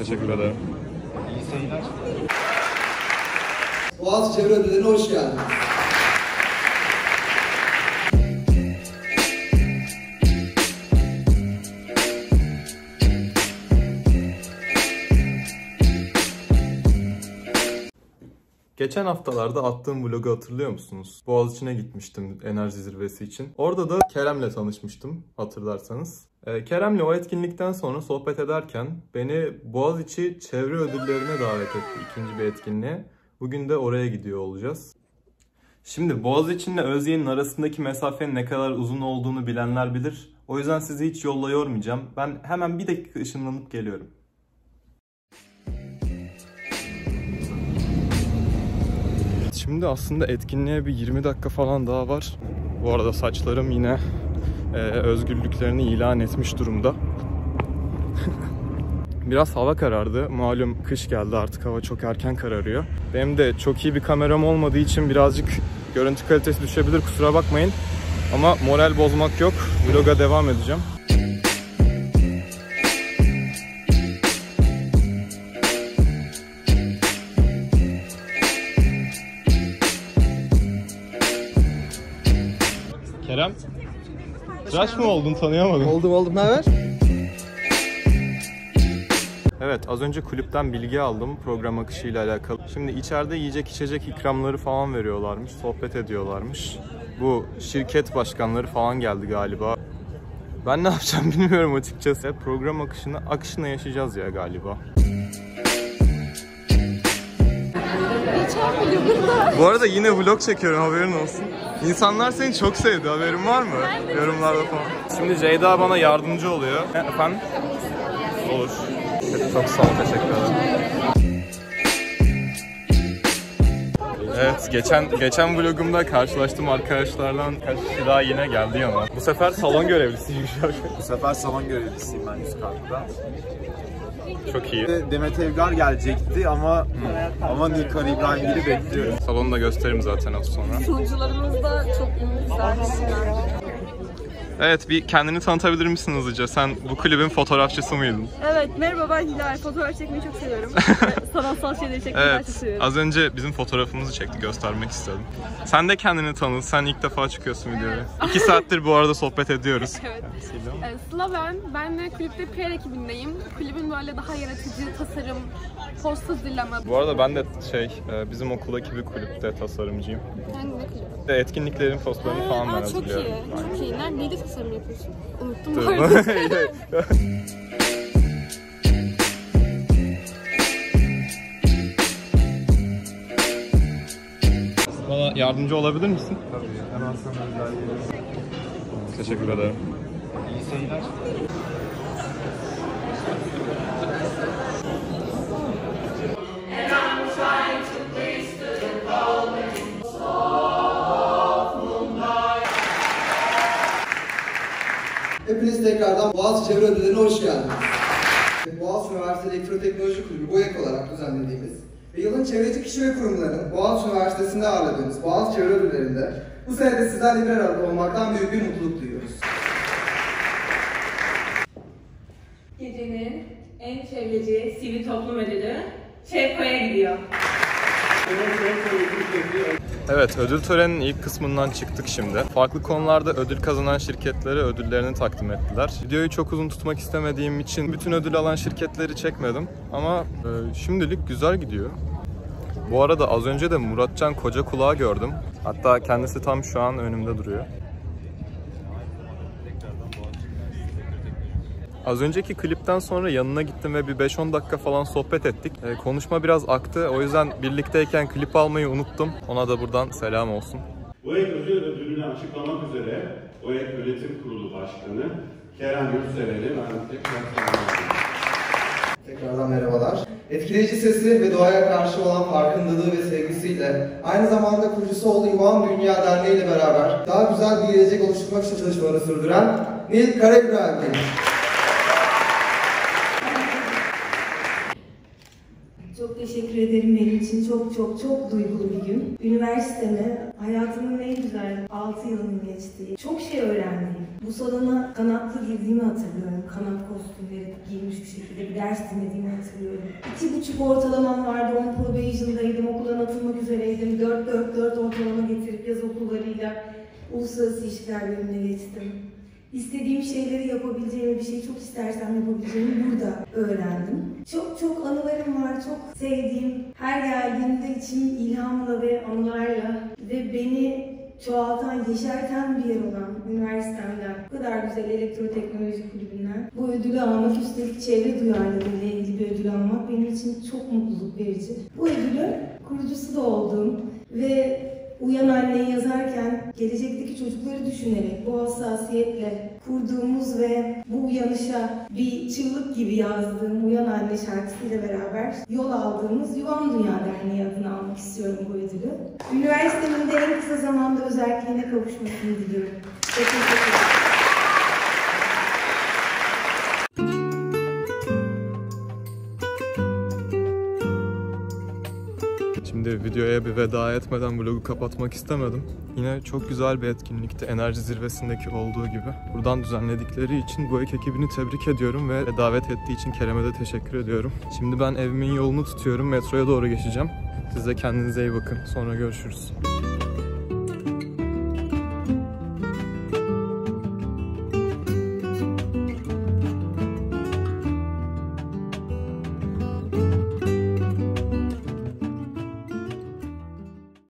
Teşekkür ederim. Boğaziçi Çevre Ödülleri'ne hoş geldiniz. Geçen haftalarda attığım vlogu hatırlıyor musunuz? Boğaziçi'ne gitmiştim enerji zirvesi için. Orada da Kerem'le tanışmıştım hatırlarsanız. Ee, Kerem'le o etkinlikten sonra sohbet ederken beni Boğaziçi Çevre Ödülleri'ne davet etti ikinci bir etkinliğe. Bugün de oraya gidiyor olacağız. Şimdi Boğaziçi ile Özyeğin'in arasındaki mesafenin ne kadar uzun olduğunu bilenler bilir. O yüzden sizi hiç yolla yormayacağım. Ben hemen bir dakika ışınlanıp geliyorum. Şimdi aslında etkinliğe bir 20 dakika falan daha var. Bu arada saçlarım yine e, özgürlüklerini ilan etmiş durumda. Biraz hava karardı. Malum kış geldi artık hava çok erken kararıyor. Benim de çok iyi bir kameram olmadığı için birazcık görüntü kalitesi düşebilir kusura bakmayın. Ama moral bozmak yok. Vloga devam edeceğim. Tıraş mı oldun tanıyamadım. Oldum oldum. Ne haber? Evet az önce kulüpten bilgi aldım program akışıyla alakalı. Şimdi içeride yiyecek içecek ikramları falan veriyorlarmış, sohbet ediyorlarmış. Bu şirket başkanları falan geldi galiba. Ben ne yapacağım bilmiyorum açıkçası. Program akışını akışına yaşayacağız ya galiba. Bu arada yine vlog çekiyorum haberin olsun. İnsanlar seni çok sevdi haberin var mı? Yorumlarda falan. Şimdi Ceyda bana yardımcı oluyor. E, efendim? Olur. Çok sağ ol, teşekkür ederim. Evet, geçen geçen vlogumda karşılaştığım arkadaşlardan kaç kişi daha yine geldi yana. Bu sefer salon görevlisiymiş. Bu sefer salon görevlisiyim ben üst katta. Çok iyi. Demet Evgar gelecekti ama ama Nilkan İbrahimgil'i bekliyoruz. Salonu da gösteririm zaten az sonra. Sunucularımız da çok güzel kişiler. Evet, bir kendini tanıtabilir misin hızlıca? Sen bu kulübün fotoğrafçısı mıydın? Evet, merhaba ben Hilal. Fotoğraf çekmeyi çok seviyorum. Sanatsal şeyleri çekmeyi daha çok Evet, seviyorum. az önce bizim fotoğrafımızı çekti, göstermek istedim. Sen de kendini tanıt, sen ilk defa çıkıyorsun videoya. İki saattir bu arada sohbet ediyoruz. Evet. Sıla ben. Ben de kulüpte PR ekibindeyim. Kulübün böyle daha yaratıcı, tasarım, post hazırlama. Bu arada ben de şey, e, bizim okuldaki bir kulüpte tasarımcıyım. Hangi ne kulüp? Etkinliklerin postlarını falan ben Aa, çok iyi. hazırlıyorum. Çok iyi. Nerede, neyde tasarım yapıyorsun? Unuttum bu arada. Bana yardımcı olabilir misin? Tabii hemen sana özel Teşekkür ederim. İyi seyirler. Tekrardan Boğaziçi Çevre Ödülleri'ne hoş geldiniz. Boğaziçi Üniversitesi Elektroteknoloji Kulübü BOYEK olarak düzenlediğimiz ve yılın çevreci kişi ve kurumlarının Boğaziçi Üniversitesi'nde ağırladığımız Boğaziçi Çevre Ödülleri'nde bu sene de sizlerle bir arada olmaktan büyük bir mutluluk duyuyoruz. Gecenin en çevreci sivil toplum ödülü Şevko'ya gidiyor. Evet, ödül töreninin ilk kısmından çıktık şimdi. Farklı konularda ödül kazanan şirketlere ödüllerini takdim ettiler. Videoyu çok uzun tutmak istemediğim için bütün ödül alan şirketleri çekmedim. Ama e, şimdilik güzel gidiyor. Bu arada az önce de Muratcan Koca Kulağı gördüm. Hatta kendisi tam şu an önümde duruyor. Az önceki klipten sonra yanına gittim ve bir 5-10 dakika falan sohbet ettik. Ee, konuşma biraz aktı. O yüzden birlikteyken klip almayı unuttum. Ona da buradan selam olsun. OEK ödül ödülünü açıklamak üzere OEK Yönetim Kurulu Başkanı Kerem Yurtsever'i ben tekrar. Tekrardan merhabalar. Etkileyici sesi ve doğaya karşı olan farkındalığı ve sevgisiyle aynı zamanda kurucusu olduğu İvan Dünya Derneği ile beraber daha güzel bir gelecek oluşturmak için çalışmalarını sürdüren Nil Karabiberli. Çok teşekkür ederim benim için çok çok çok duygulu bir gün. Üniversiteme hayatımın en güzel 6 yılını geçtiği, çok şey öğrendiğim. Bu salona kanatlı girdiğimi hatırlıyorum. Kanat kostümleri giymiş bir şekilde bir ders dinlediğimi hatırlıyorum. İki buçuk ortalamam vardı, on probation'daydım, okuldan atılmak üzereydim. 4-4-4 ortalama getirip yaz okullarıyla uluslararası ilişkiler bölümüne geçtim. İstediğim şeyleri yapabileceğimi, bir şeyi çok istersem yapabileceğimi burada öğrendim. Çok çok anılarım var, çok sevdiğim, her geldiğimde içim ilhamla ve anılarla ve beni çoğaltan, yeşerten bir yer olan üniversitemden, bu kadar güzel elektroteknoloji kulübünden bu ödülü almak, üstelik çevre duyarlılığı ilgili bir ödül almak benim için çok mutluluk verici. Bu ödülü kurucusu da olduğum ve gelecekteki çocukları düşünerek bu hassasiyetle kurduğumuz ve bu uyanışa bir çığlık gibi yazdığım Uyan Anne şarkısıyla beraber yol aldığımız Yuvam Dünya Derneği adını almak istiyorum bu ödülü. Üniversitemin de en kısa zamanda özelliğine kavuşmasını diliyorum. Teşekkür ederim. Şimdi videoya bir veda etmeden vlogu kapatmak istemedim. Yine çok güzel bir etkinlikti enerji zirvesindeki olduğu gibi. Buradan düzenledikleri için bu ek ekibini tebrik ediyorum ve davet ettiği için Kerem'e de teşekkür ediyorum. Şimdi ben evimin yolunu tutuyorum. Metroya doğru geçeceğim. Siz de kendinize iyi bakın. Sonra görüşürüz.